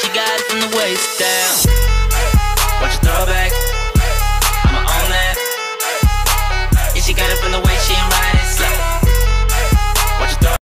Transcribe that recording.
she got it from the waist down. Watch your throwback, I'ma own that. Yeah, she got it from the waist, she ain't